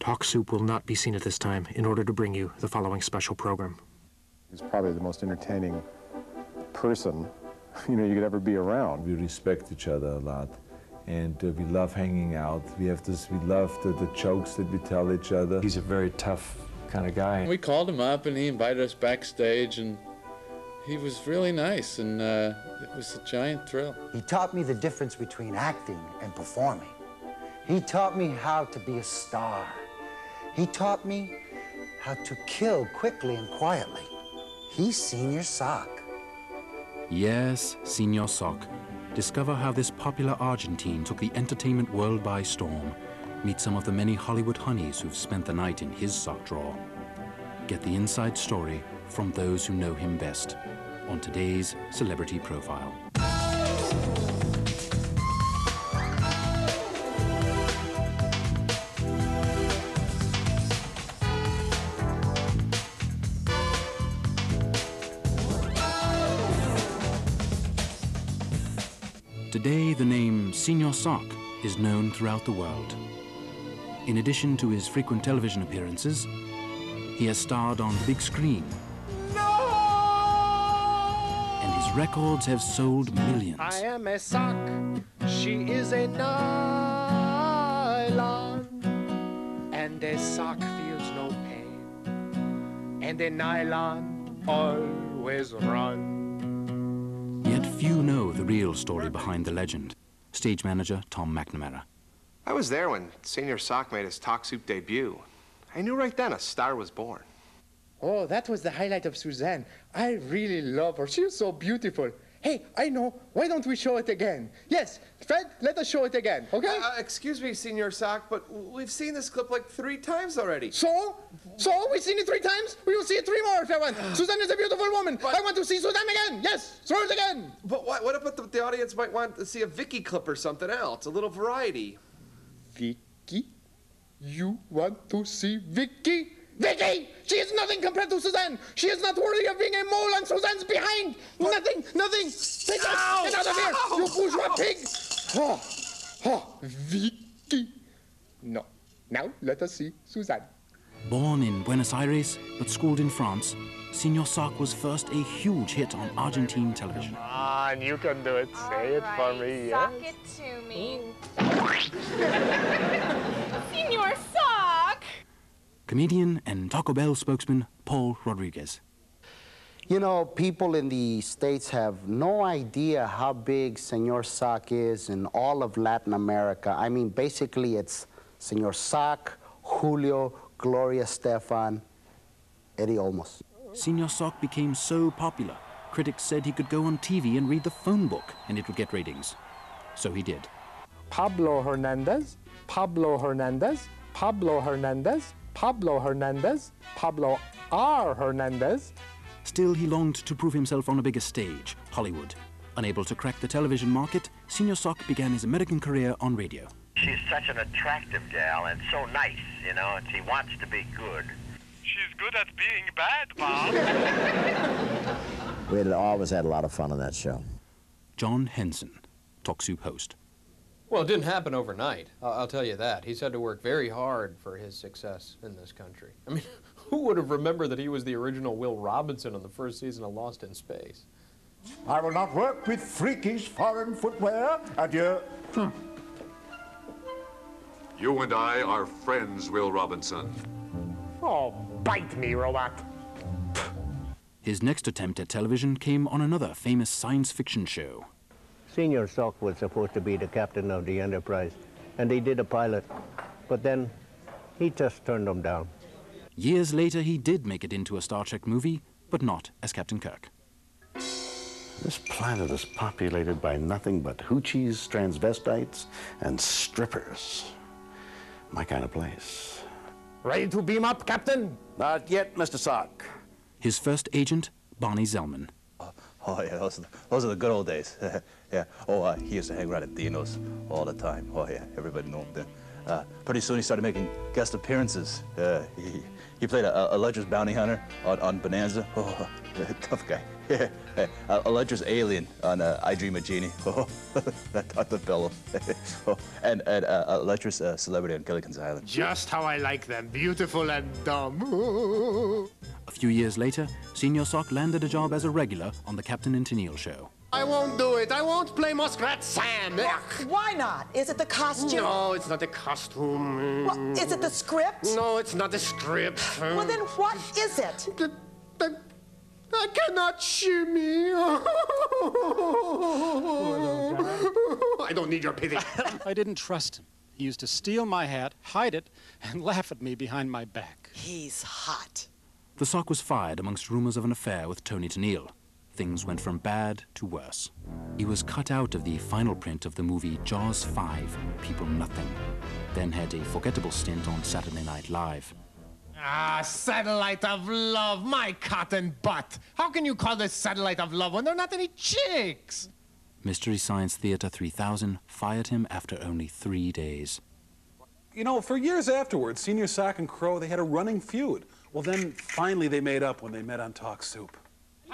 Talk Soup will not be seen at this time in order to bring you the following special program. He's probably the most entertaining person you know you could ever be around. We respect each other a lot, and uh, we love hanging out. We have this. We love the, the jokes that we tell each other. He's a very tough kind of guy. We called him up and he invited us backstage, and he was really nice, and uh, it was a giant thrill. He taught me the difference between acting and performing. He taught me how to be a star. He taught me how to kill quickly and quietly. He's Senor Sock. Yes, Senor Sock. Discover how this popular Argentine took the entertainment world by storm. Meet some of the many Hollywood honeys who've spent the night in his sock drawer. Get the inside story from those who know him best on today's Celebrity Profile. Is known throughout the world. In addition to his frequent television appearances, he has starred on the big screen. And his records have sold millions. I am a sock, she is a nylon, and a sock feels no pain, and a nylon always run. Yet few know the real story behind the legend. Stage manager Tom McNamara. I was there when Senor Sock made his Talk Soup debut. I knew right then a star was born. Oh, that was the highlight of Suzanne. I really love her. She was so beautiful. Hey, I know. Why don't we show it again? Yes, Fred, let us show it again, okay? Uh, excuse me, Senor Sock, but we've seen this clip like three times already. So? So? We've seen it three times? We will see it three more if I want. Suzanne is a beautiful woman. I want to see Suzanne again. Yes, show it again. But what, what about the, the audience might want to see a Vicky clip or something else? A little variety. Vicky? You want to see Vicky? Vicky! She is nothing compared to Suzanne! She is not worthy of being a mole on Suzanne's behind! Nothing! Nothing! Take out! Get out of here! You bourgeois pig! Oh, oh, Vicky! No. Now let us see Suzanne. Born in Buenos Aires, but schooled in France, Senor Sock was first a huge hit on Argentine television. Come on, you can do it. Say it for me, Sock yes? it to me. Senor Sock! Comedian and Taco Bell spokesman Paul Rodriguez. You know, people in the States have no idea how big Senor Sock is in all of Latin America. I mean, basically, it's Senor Sock, Julio, Gloria Estefan, Eddie Olmos. Senor Sock became so popular, critics said he could go on TV and read the phone book and it would get ratings. So he did. Pablo Hernandez, Pablo Hernandez, Pablo Hernandez, Pablo Hernandez, Pablo R. Hernandez. Still, he longed to prove himself on a bigger stage, Hollywood. Unable to crack the television market, Senor Sock began his American career on radio. She's such an attractive gal and so nice, you know, and she wants to be good. She's good at being bad, Bob. We had always had a lot of fun on that show. John Henson, Talk Soup host. Well, it didn't happen overnight. I'll, I'll tell you that. He's had to work very hard for his success in this country. I mean, who would have remembered that he was the original Will Robinson on the first season of Lost in Space? I will not work with freakish foreign footwear. Adieu. Hmm. You and I are friends, Will Robinson. Oh, bite me, robot. His next attempt at television came on another famous science fiction show. Senor Sock was supposed to be the captain of the Enterprise, and they did a pilot. But then he just turned them down. Years later, he did make it into a Star Trek movie, but not as Captain Kirk. This planet is populated by nothing but hoochies, transvestites, and strippers. My kind of place. Ready to beam up, Captain? Not yet, Mr. Sock. His first agent, Barney Zellman. Oh, oh, yeah, those are the, those are the good old days. yeah. Oh, uh, he used to hang around at Dino's all the time. Oh, yeah, everybody knew him then. Uh, pretty soon he started making guest appearances. Uh, he, he played a, a ledger's bounty hunter on, on Bonanza. Oh, tough guy. Yeah, uh, Electra's alien on uh, I Dream of Jeannie. Oh, that Dr. Bellow. oh, and and uh, Electra's uh, celebrity on Gilligan's Island. Just how I like them, beautiful and dumb. A few years later, Senor Sock landed a job as a regular on the Captain and Tennille show. I won't do it. I won't play Muskrat Sam. Why not? Is it the costume? No, it's not the costume. Well, is it the script? No, it's not the script. Well, then what is it? The, the, I cannot shimmy. I don't need your pity. I didn't trust him. He used to steal my hat, hide it, and laugh at me behind my back. He's hot. The sock was fired amongst rumors of an affair with Toni Tennille. Things went from bad to worse. He was cut out of the final print of the movie Jaws 5, People Nothing, then had a forgettable stint on Saturday Night Live. Ah, satellite of love, my cotton butt. How can you call this satellite of love when there are not any chicks? Mystery Science Theater 3000 fired him after only three days. You know, for years afterwards, Senor Sock and Crow, they had a running feud. Well, then finally they made up when they met on Talk Soup.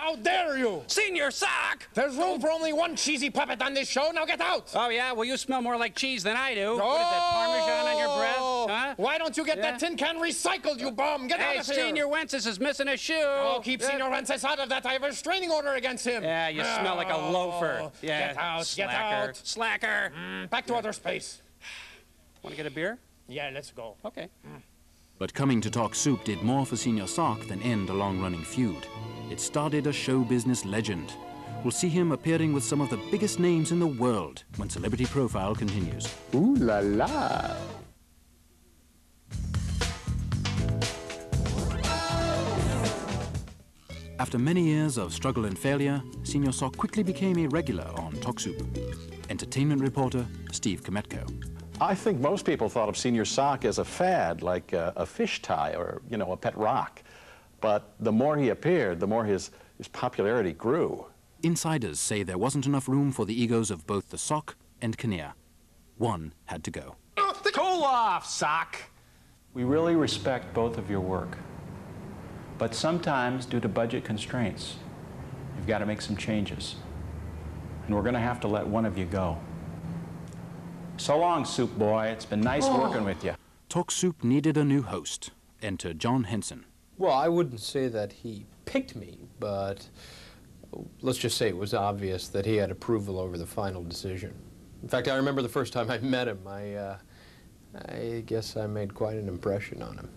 How dare you! Senor Sock! There's room for only one cheesy puppet on this show. Now get out! Oh, yeah? Well, you smell more like cheese than I do. Oh! What is that, Parmesan on your breath? Huh? Why don't you get Yeah? that tin can recycled, you bum? Get hey, out of here! Senor Wences is missing a shoe. Oh, keep Yeah. Senor Wences out of that. I have a restraining order against him. Yeah, you smell like a loafer. Oh, Yeah, Get out, slacker. get out. Slacker. Mm, back to outer space. Want to get a beer? Yeah, let's go. Okay. But coming to Talk Soup did more for Senor Sock than end a long running feud. It started a show business legend. We'll see him appearing with some of the biggest names in the world when Celebrity Profile continues. Ooh la la. After many years of struggle and failure, Senor Sock quickly became a regular on Talk Soup. Entertainment reporter Steve Kmetko. I think most people thought of Senor Sock as a fad, like a, a fish tie or, you know, a pet rock. But the more he appeared, the more his, his popularity grew. Insiders say there wasn't enough room for the egos of both the Sock and Kinnear. One had to go. Cool off, Sock. We really respect both of your work. But sometimes, due to budget constraints, you've got to make some changes. And we're going to have to let one of you go. So long, Soup Boy. It's been nice Oh. working with you. Talk Soup needed a new host. Enter John Henson. Well, I wouldn't say that he picked me, but let's just say it was obvious that he had approval over the final decision. In fact, I remember the first time I met him, I, uh, I guess I made quite an impression on him.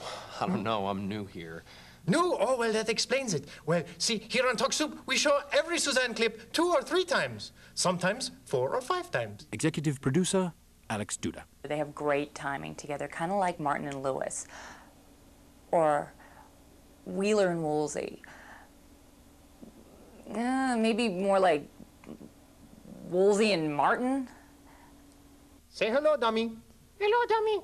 I don't know, I'm new here. No, oh, well, that explains it. Well, see, here on Talk Soup, we show every Suzanne clip two or three times, sometimes four or five times. Executive producer Alex Duda. They have great timing together, kind of like Martin and Lewis, or Wheeler and Woolsey. Uh, maybe more like Woolsey and Martin. Say hello, dummy. Hello, dummy.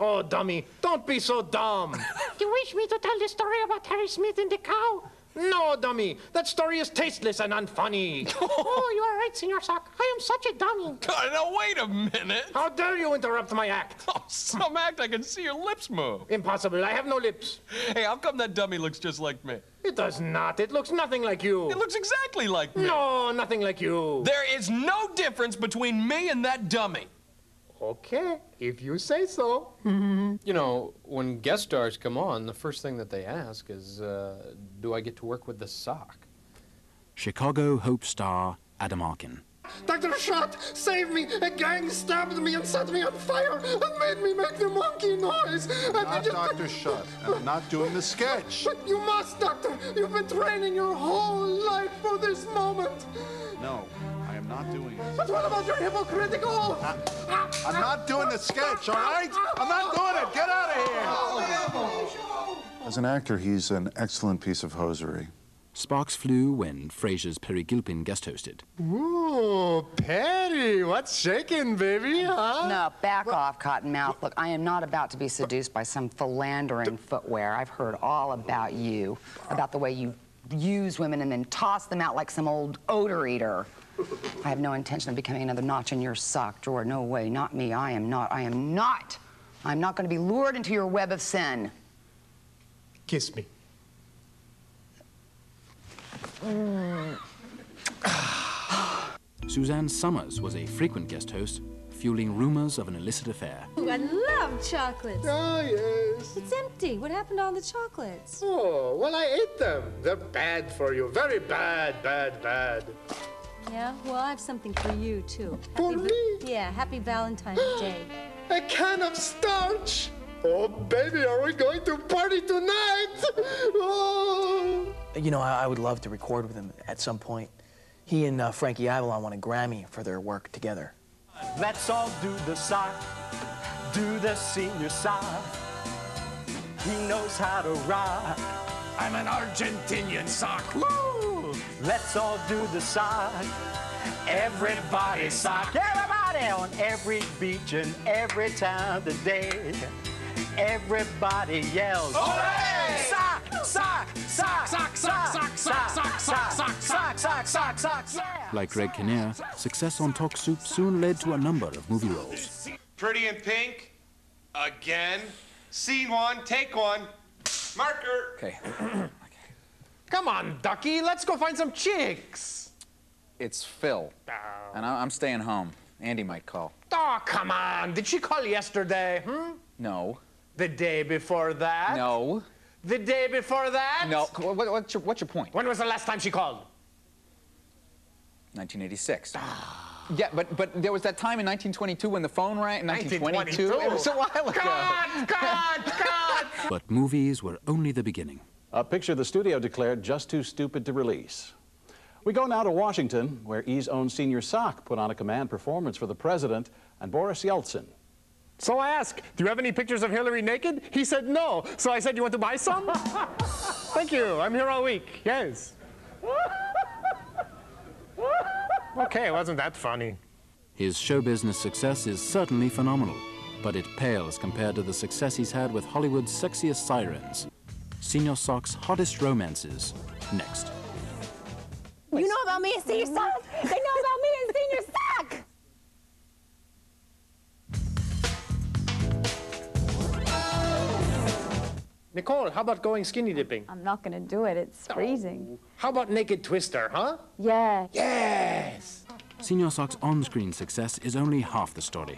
Oh, dummy, don't be so dumb. you wish me to tell the story about Harry Smith and the cow? No, dummy, that story is tasteless and unfunny. oh, you are right, Senor Sock. I am such a dummy. God, now wait a minute. How dare you interrupt my act? Oh, some act, I can see your lips move. Impossible, I have no lips. Hey, how come that dummy looks just like me? It does not. It looks nothing like you. It looks exactly like me. No, nothing like you. There is no difference between me and that dummy. Okay, if you say so. You know, when guest stars come on, the first thing that they ask is, uh, do I get to work with the sock? Chicago Hope star Adam Arkin. Dr. Shutt, save me! A gang stabbed me and set me on fire and made me make the monkey noise. And Not Dr. Shutt. I'm not doing the sketch. But you must, Doctor! You've been training your whole life for this moment! No, I am not doing it. But what about your hypocritical? I'm not doing the sketch, all right? I'm not doing it. Get out of here. As an actor, he's an excellent piece of hosiery. Sparks flew when Frasier's Peri Gilpin guest hosted. Ooh, Patty, what's shaking, baby, huh? No, back off, Cottonmouth. Look, I am not about to be seduced by some philandering footwear. I've heard all about you, about the way you use women and then toss them out like some old odor eater. I have no intention of becoming another notch in your sock drawer. No way, not me. I am not. I am not. I'm not going to be lured into your web of sin. Kiss me. Suzanne Somers was a frequent guest host, fueling rumors of an illicit affair. Ooh, I love chocolates. Oh, yes. It's empty. What happened to all the chocolates? Oh, well, I ate them. They're bad for you. Very bad, bad, bad. Yeah, well, I have something for you, too. For Happy- me? Yeah, happy Valentine's Day. A can of starch. Oh, baby, are we going to party tonight? Oh. You know, I, I would love to record with him at some point. He and uh, Frankie Avalon won a Grammy for their work together. Let's all do the sock, do the Senor Sock. He knows how to rock. I'm an Argentinian sock. Woo! Let's all do the sock. Everybody sock. Everybody on every beach and every time of the day. Everybody yells. Hooray! Sock, sock, sock, sock, sock, sock, sock, sock, sock, sock, sock, sock, sock, sock, sock. Like Greg Kinnear, success on Talk Soup soon led to a number of movie roles. Pretty in pink. Again. Scene one, take one. Marker. Okay. Come on, Ducky, let's go find some chicks. It's Phil. And I- I'm staying home. Andy might call. Oh, come on. Did she call yesterday? Hmm? No. The day before that? No. The day before that? No. What, what- what's, your, what's your point? When was the last time she called? 1986. yeah, but but there was that time in 1922 when the phone rang. 1922. It was a while ago. Cut, cut, cut. But movies were only the beginning. A picture the studio declared just too stupid to release. We go now to Washington, where E's own Senor Sock put on a command performance for the president and Boris Yeltsin. So I asked, do you have any pictures of Hillary naked? He said no. So I said, you want to buy some? Thank you. I'm here all week. Yes. Okay, wasn't that funny? His show business success is certainly phenomenal, but it pales compared to the success he's had with Hollywood's sexiest sirens. Senor Sock's hottest romances, next. You know about me and Senor mm-hmm. Sock? They know about me and Senor Sock! Nicole, how about going skinny dipping? I'm not gonna do it. It's freezing. How about naked twister, huh? Yeah. Yes. Senor Sock's on-screen success is only half the story.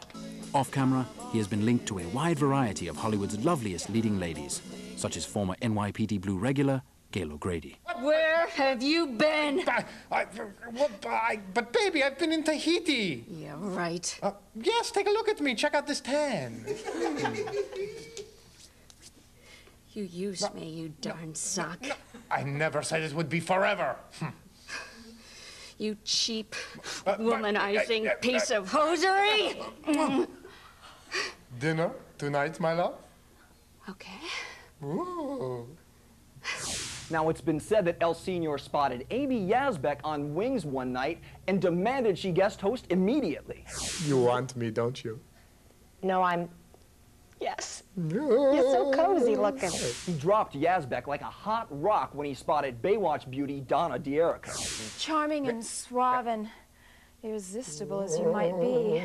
Off-camera, he has been linked to a wide variety of Hollywood's loveliest leading ladies, such as former NYPD Blue regular Gail O'Grady. Where have you been? I, I, what, I, but baby, I've been in Tahiti. Yeah, right. Uh, yes, take a look at me. Check out this tan. You used me, you darn sock. I never said it would be forever. You cheap, Uh, womanizing piece of hosiery! Dinner tonight, my love? Okay. Ooh. Now, it's been said that El Senor spotted Amy Yasbeck on Wings one night and demanded she guest host immediately. You want me, don't you? No, I'm. Yes. You're so cozy looking. He dropped Yasbeck like a hot rock when he spotted Baywatch beauty Donna D'Errico. Charming and suave and irresistible as you might be.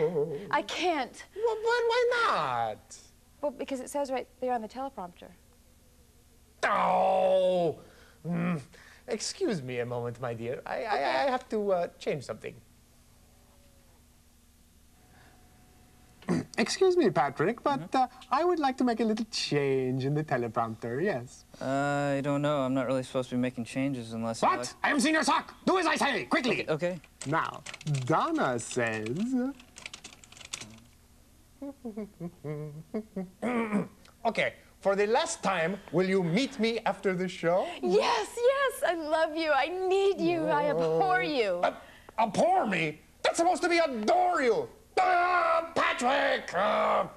I can't. Well, but why not? Well, because it says right there on the teleprompter. Oh. Mm. Excuse me a moment, my dear. I, I, I have to uh, change something. Excuse me, Patrick, but uh, I would like to make a little change in the teleprompter, yes. Uh, I don't know. I'm not really supposed to be making changes unless. I What? like- I am Senor Sock! Do as I say, quickly! Okay. Now, Donna says. okay, for the last time, will you meet me after the show? Yes, yes, I love you. I need you. I abhor you. Abhor me? That's supposed to be adore you! Ah, Patrick!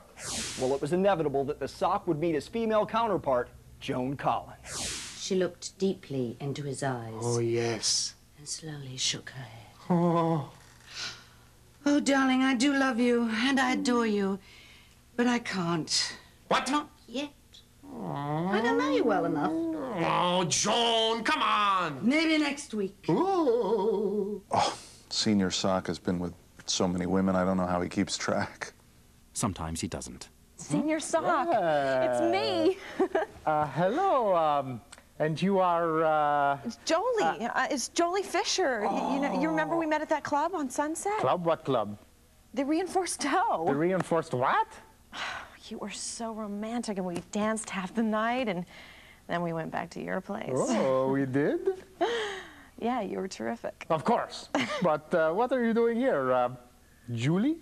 Well, it was inevitable that the sock would meet his female counterpart, Joan Collins. She looked deeply into his eyes. Oh, yes. And slowly shook her head. Oh. Oh, darling, I do love you and I adore you, but I can't. What? Not yet. Oh. I don't know you well enough. Oh, Joan, come on! Maybe next week. Ooh. Oh, Senor Sock has been with so many women, I don't know how he keeps track. Sometimes he doesn't. Senor Sock. It's me. Uh, hello, um, And you are, uh, It's Joely. Uh, it's Joely Fisher. Y- You, know, you remember we met at that club on Sunset? club? What club? The reinforced toe. The reinforced what? you were so romantic, and we danced half the night, and then we went back to your place. Oh, we did? yeah, you were terrific. Of course. but uh, what are you doing here? Uh, Julie?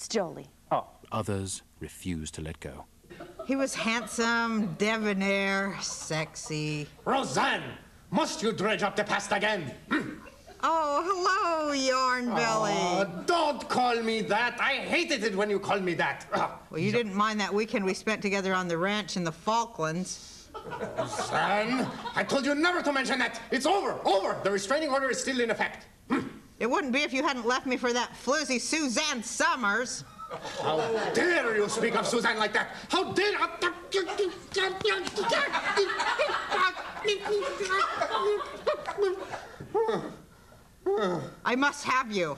It's Joely. Oh. Others refuse to let go. He was handsome, debonair, sexy. Roseanne, must you dredge up the past again? Oh, hello, Yarn Belly. Oh, don't call me that. I hated it when you called me that. Ah, Well, you didn't mind that weekend we spent together on the ranch in the Falklands. Son, I told you never to mention that. It's over, over. The restraining order is still in effect. It wouldn't be if you hadn't left me for that floozy Suzanne Somers. How dare you speak of Suzanne like that? How dare I must have you.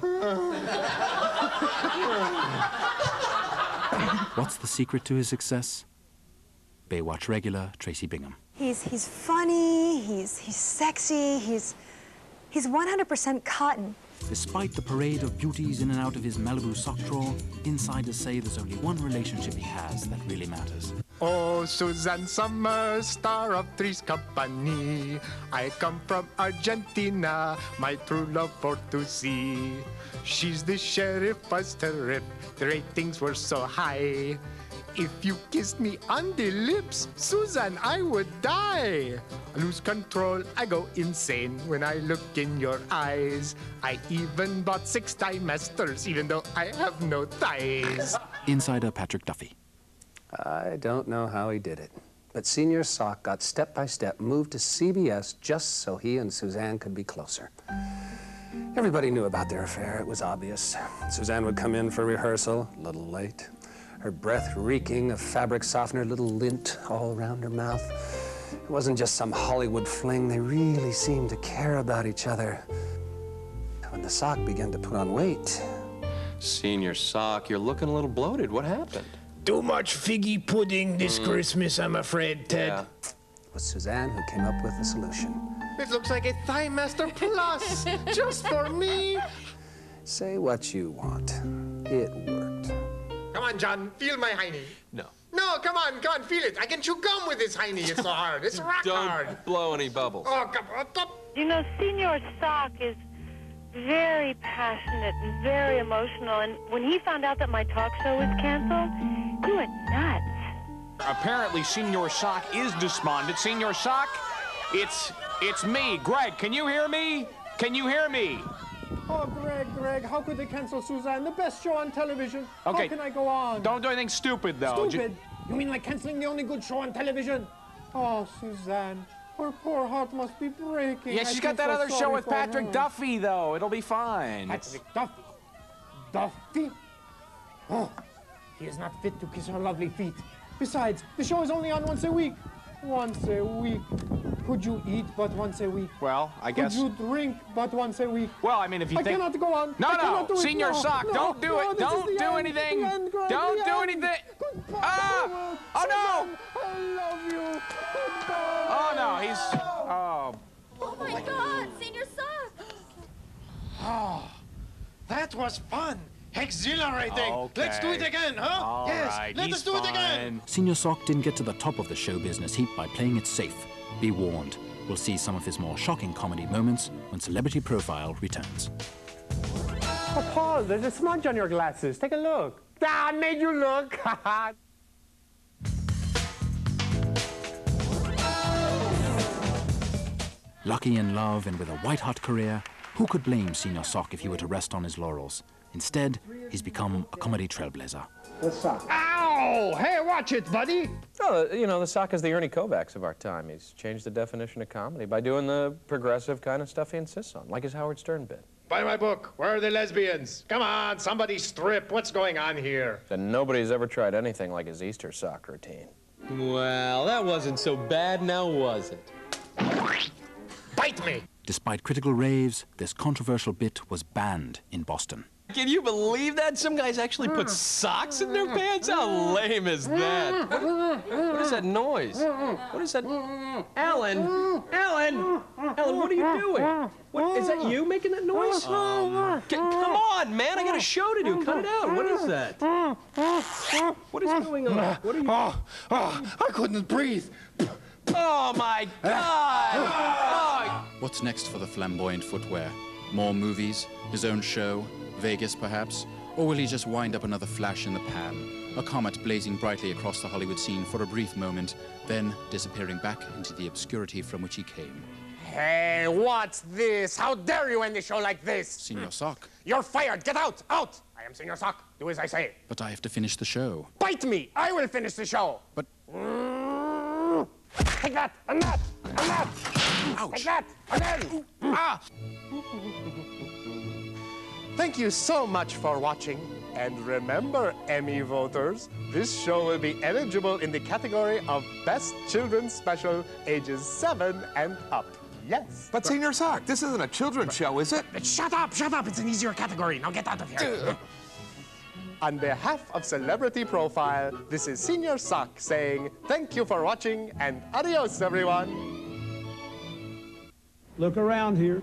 What's the secret to his success? Baywatch regular Traci Bingham. He's he's funny. He's he's sexy. He's he's 100% cotton. Despite the parade of beauties in and out of his Malibu sock drawer, insiders say there's only one relationship he has that really matters. Oh, Suzanne Somers, star of Three's Company. I come from Argentina, my true love for to see. She's the sheriff, was. The ratings were so high. If you kissed me on the lips, Susan, I would die. I lose control, I go insane when I look in your eyes. I even bought six masters, even though I have no thighs. Insider Patrick Duffy. I don't know how he did it, but Senor Sock got step by step moved to CBS just so he and Suzanne could be closer. Everybody knew about their affair. It was obvious. Suzanne would come in for rehearsal, a little late. Her breath reeking of fabric softener, little lint all around her mouth. It wasn't just some Hollywood fling. They really seemed to care about each other. When the sock began to put on weight, Senor Sock, you're looking a little bloated. What happened? Too much figgy pudding this Mm. Christmas, I'm afraid, Ted. Yeah. it was Suzanne who came up with the solution. It looks like a Thigh Master Plus, just for me. Say what you want. It worked. Come on, John, feel my hiney. No. No, come on, come on, feel it. I can chew gum with this hiney. It's so hard. It's rock Don't hard. blow any bubbles. Oh, come on. stop. You know, Senor Sock is very passionate and very emotional. And when he found out that my talk show was canceled, he went nuts. Apparently, Senor Sock is despondent. Senor Sock, it's it's me, Greg. Can you hear me? Can you hear me? Oh, Greg, Greg, how could they cancel Suzanne? The best show on television. Okay. How can I go on? Don't do anything stupid, though. Stupid? You mean like canceling the only good show on television? Oh, Suzanne, her poor heart must be breaking. yeah, she's got that so other show with Patrick her. Duffy, though. It'll be fine. Patrick Duffy? Duffy? Oh, he is not fit to kiss her lovely feet. Besides, the show is only on once a week. Once a week. Could you eat but once a week? Well, I guess. Could you drink but once a week? Well, I mean, if you I think. cannot go on. No, I no, cannot do it. Senor No, Sock, no, don't do no, it. this Don't do end, anything. end, Don't do end. anything. Goodbye, Ah! Oh, no! I love you. Goodbye. Oh, no, he's. Oh. Oh my God, Senor Sock! Oh, that was fun. Exhilarating. Let's do it again, huh? All yes, right, let he's us do it again. Senor Sock didn't get to the top of the show business heap by playing it safe. Be warned, we'll see some of his more shocking comedy moments when Celebrity Profile returns. Oh, Paul, there's a smudge on your glasses. Take a look. Ah, I made you look. Lucky in love and with a white-hot career, who could blame Senor Sock if he were to rest on his laurels? Instead, he's become a comedy trailblazer. Ow! Hey, watch it, buddy. Oh, you know, the sock is the Ernie Kovacs of our time. He's changed the definition of comedy by doing the progressive kind of stuff he insists on, like his Howard Stern bit. Buy my book. Where are the lesbians? Come on, somebody strip. What's going on here? And nobody's ever tried anything like his Easter sock routine. Well, that wasn't so bad now, was it? Bite me. Despite critical raves, this controversial bit was banned in Boston. Can you believe that? Some guys actually put socks in their pants? How lame is that? What, what is that noise? What is that? Alan! Alan! Alan, what are you doing? What, is that you making that noise? Um, G- come on, man. I got a show to do. Cut it out. What is that? What is going on? What are you... Oh, oh, I couldn't breathe. Oh, my God! Oh, What's next for the flamboyant footwear? More movies? His own show? Vegas, perhaps? Or will he just wind up another flash in the pan? A comet blazing brightly across the Hollywood scene for a brief moment, then disappearing back into the obscurity from which he came. Hey, what's this? How dare you end the show like this? Senor Sock, You're fired. Get out. Out. I am Senor Sock. Do as I say. but I have to finish the show. Bite me. I will finish the show. But Mm. Take that and that and that. Ouch. Take that again. Ah. Thank you so much for watching. And remember, Emmy voters, this show will be eligible in the category of Best Children's Special ages 7 and up. Yes. But, Senor Sock, this isn't a children's show, is it? Shut up, shut up. It's an easier category. Now get out of here. On behalf of Celebrity Profile, this is Senor Sock saying thank you for watching and adios, everyone. Look around here.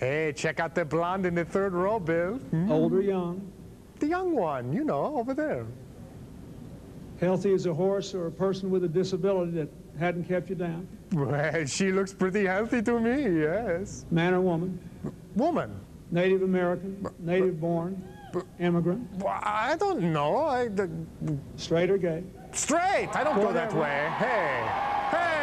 Hey, check out the blonde in the third row, Bill. Hmm? Old or young? The young one, you know, over there. Healthy as a horse or a person with a disability that hadn't kept you down? Well, she looks pretty healthy to me, yes. Man or woman? Woman. Native American? Native born? Immigrant? I don't know. I, the, Straight or gay? straight. I don't Go go that that way. Hey, Hey.